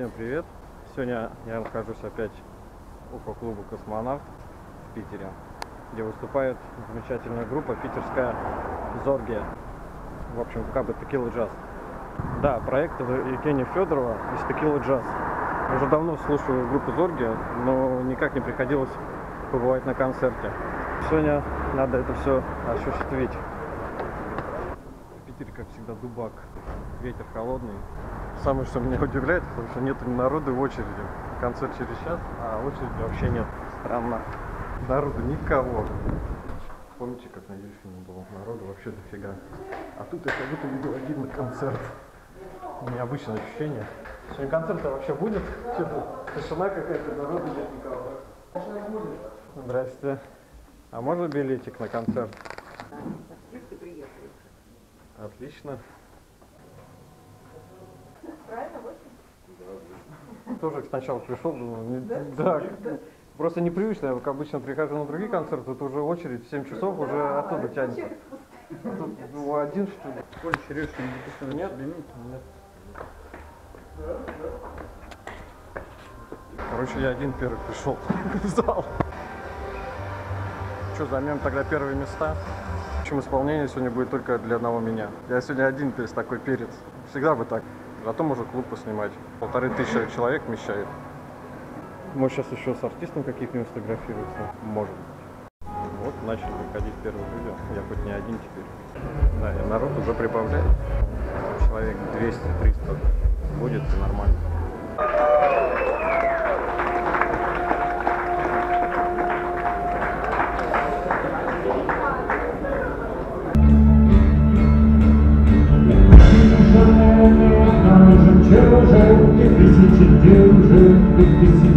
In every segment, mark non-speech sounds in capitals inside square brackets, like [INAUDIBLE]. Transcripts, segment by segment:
Всем привет! Сегодня я нахожусь опять около клуба «Космонавт» в Питере, где выступает замечательная группа питерская «Зоргия». В общем, как бы «Текила джаз». Да, проект Евгения Федорова из «Текила джаз». Уже давно слушаю группу «Зоргия», но никак не приходилось побывать на концерте. Сегодня надо это все осуществить. Всегда, дубак. Ветер холодный. Самое, что меня удивляет, потому что нет народу в очереди. Концерт через час, а очереди вообще нет. Странно. Народу никого. Помните, как на дельфине было? Народу вообще дофига. А тут я как будто видел один концерт. Необычное ощущение. Сегодня концерт вообще будет? Что-то тишина какая-то, народу нет никого. Здрасте. А можно билетик на концерт? Отлично. Тоже сначала пришел, думаю, не- да, просто непривычно, я как обычно прихожу на другие концерты, тут уже очередь в 7 часов уже оттуда тянется. А тут ну, один что ли? Коля, Сережка, не допустим Нет? Нет. Короче, я один первый пришел [LAUGHS] в зал. Что, займем тогда первые места? Общем, исполнение сегодня будет только для одного меня. Я сегодня один, то есть такой перец. Всегда бы так. Зато можно клуб поснимать. Полторы тысячи человек вмещает. Может, сейчас еще с артистом каких-нибудь сфотографируется? Может быть. Вот, начали выходить первые люди. Я хоть не один теперь. Да, и народ уже прибавляет. Человек 200-300 будет нормально. Жемчужин, и тысячи дюжин, и тысячи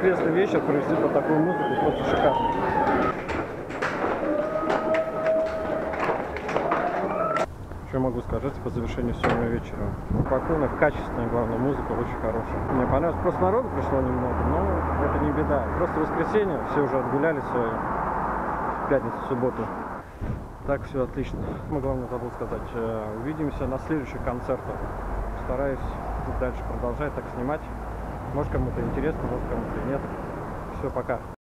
воскресный вечер провести под такую музыку просто шикарно. Что могу сказать по завершению сегодня вечера? Спокойно, качественная, главное, музыка очень хорошая. Мне понравилось. Просто народу пришло немного, но это не беда. Просто воскресенье, все уже отгуляли свое. В пятницу, субботу. Так, все отлично. Мы главное забыл сказать. э, Увидимся на следующих концертах. Стараюсь дальше продолжать так снимать. Может кому-то интересно, может кому-то нет. Все, пока.